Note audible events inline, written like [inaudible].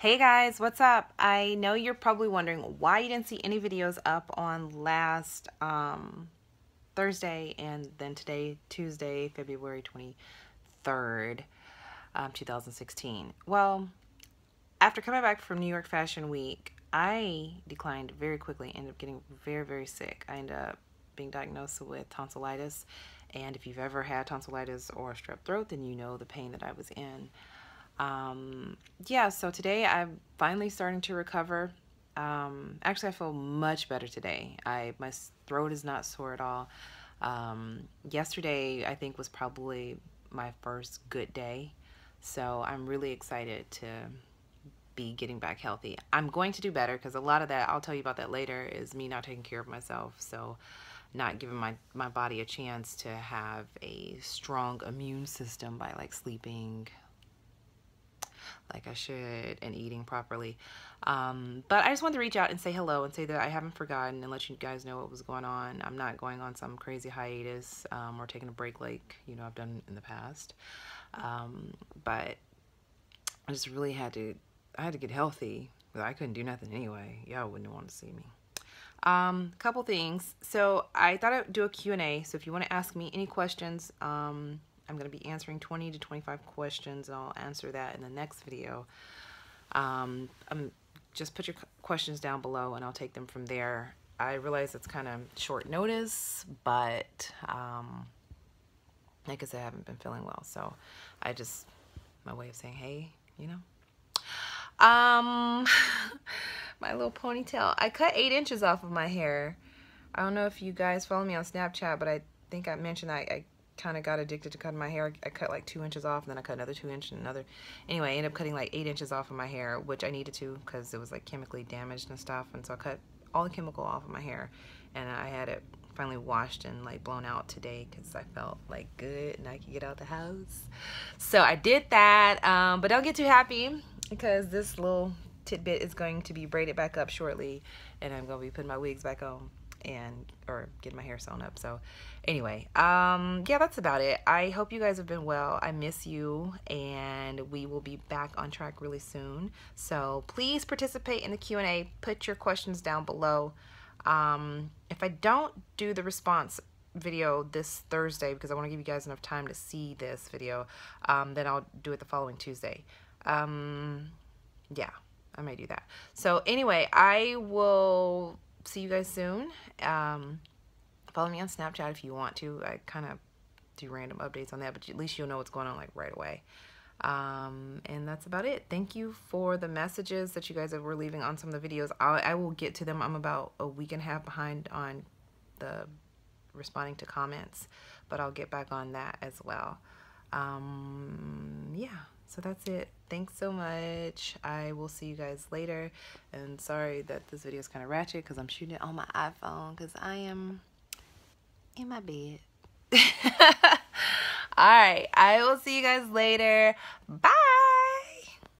Hey guys, what's up? I know you're probably wondering why you didn't see any videos up on last um, Thursday and then today, Tuesday, February 23rd, um, 2016. Well, after coming back from New York Fashion Week, I declined very quickly, ended up getting very, very sick. I ended up being diagnosed with tonsillitis, and if you've ever had tonsillitis or strep throat, then you know the pain that I was in um, yeah, so today I'm finally starting to recover. Um, actually, I feel much better today. I my throat is not sore at all. Um, yesterday, I think, was probably my first good day. So I'm really excited to be getting back healthy. I'm going to do better because a lot of that, I'll tell you about that later, is me not taking care of myself. So not giving my, my body a chance to have a strong immune system by like sleeping like I should and eating properly. Um, but I just wanted to reach out and say hello and say that I haven't forgotten and let you guys know what was going on. I'm not going on some crazy hiatus um, or taking a break like, you know, I've done in the past. Um, but I just really had to, I had to get healthy. I couldn't do nothing anyway. Y'all wouldn't want to see me. Um, couple things. So I thought I'd do a Q&A. So if you want to ask me any questions, um, I'm going to be answering 20 to 25 questions and I'll answer that in the next video. Um, um, just put your questions down below and I'll take them from there. I realize it's kind of short notice, but um, like I said, I haven't been feeling well. So I just, my way of saying, hey, you know. Um, [laughs] my little ponytail. I cut eight inches off of my hair. I don't know if you guys follow me on Snapchat, but I think I mentioned I, I kind of got addicted to cutting my hair. I cut like two inches off, and then I cut another two inches, and another. Anyway, I ended up cutting like eight inches off of my hair, which I needed to because it was like chemically damaged and stuff. And so I cut all the chemical off of my hair, and I had it finally washed and like blown out today because I felt like good and I could get out the house. So I did that, um, but don't get too happy because this little tidbit is going to be braided back up shortly, and I'm gonna be putting my wigs back on and or getting my hair sewn up. So anyway um yeah that's about it. I hope you guys have been well. I miss you and we will be back on track really soon. So please participate in the q&a put your questions down below. Um if i don't do the response video this thursday because i want to give you guys enough time to see this video um then i'll do it the following tuesday. Um yeah i may do that. So anyway i will see you guys soon. Um, follow me on Snapchat if you want to. I kind of do random updates on that, but at least you'll know what's going on like right away. Um, and that's about it. Thank you for the messages that you guys were leaving on some of the videos. I, I will get to them. I'm about a week and a half behind on the responding to comments, but I'll get back on that as well. Um, yeah so that's it. Thanks so much. I will see you guys later. And sorry that this video is kind of ratchet because i'm shooting it on my iphone because i am in my bed. [laughs] All right i will see you guys later. Bye